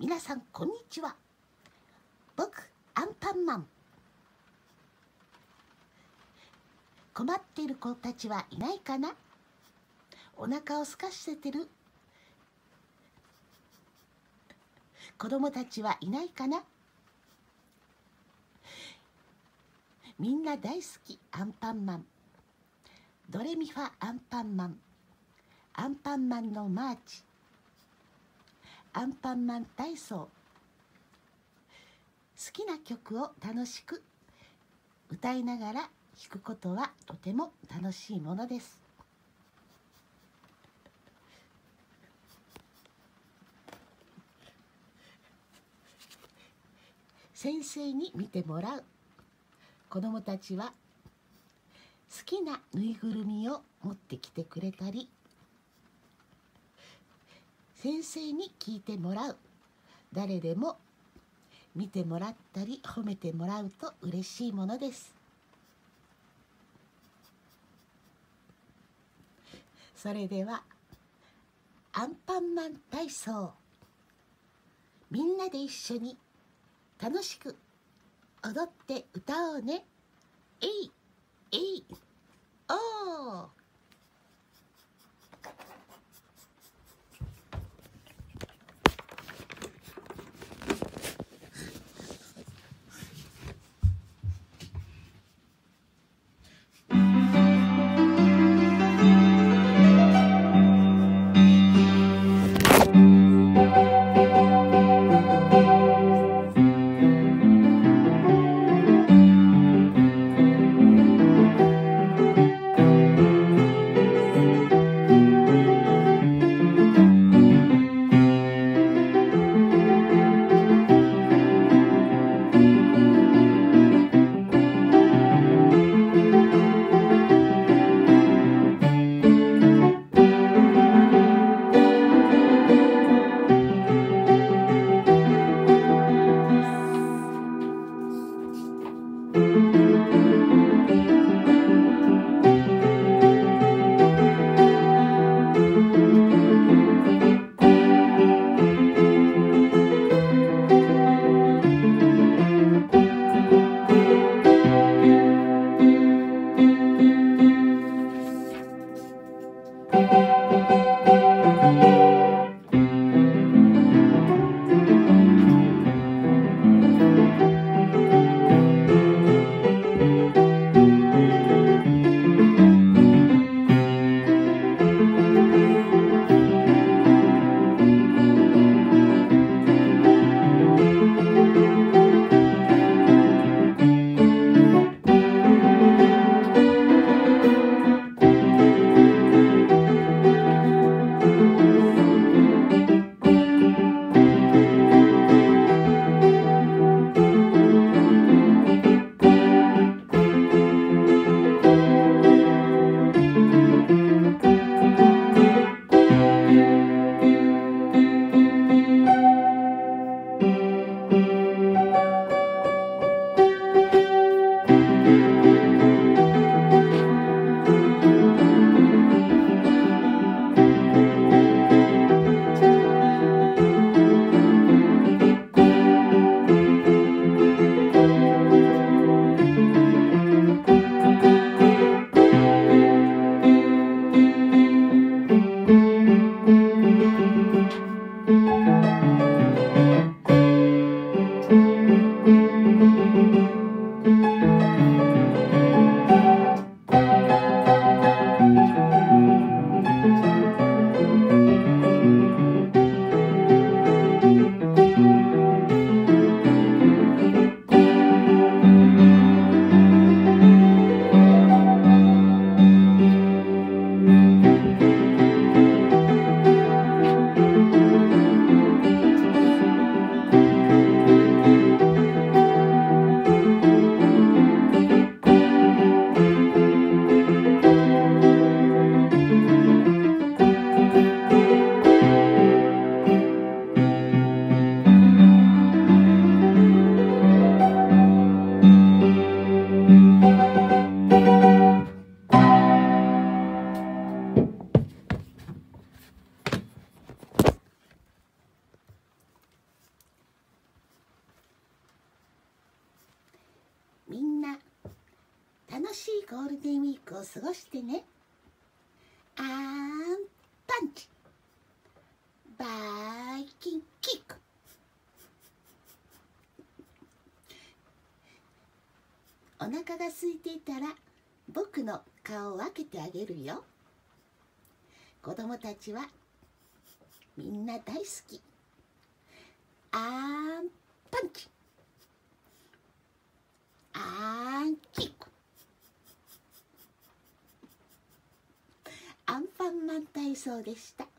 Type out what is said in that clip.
皆さんこんにちは。僕アンパンマン。困っている子たちはいないかな？お腹を空かせてる？子供たちはいないかな？みんな大好きアンパンマン。ドレミファアンパンマン。アンパンマンのマーチ。アンパンマン体操。好きな曲を楽しく歌いながら弾くことはとても楽しいものです。先生に見てもらう。子どもたちは好きなぬいぐるみを持ってきてくれたり先生に聞いてもらう。誰でも見てもらったり褒めてもらうと嬉しいものです。それではアンパンマン体操。みんなで一緒に楽しく踊って歌おうね。えいえいおー。楽しいゴールデンウィークを過ごしてね。アンパンチ。バイキンキック。お腹が空いていたら僕の顔を分けてあげるよ。子供たちはみんな大好き。アンパンチアンキックそうでした。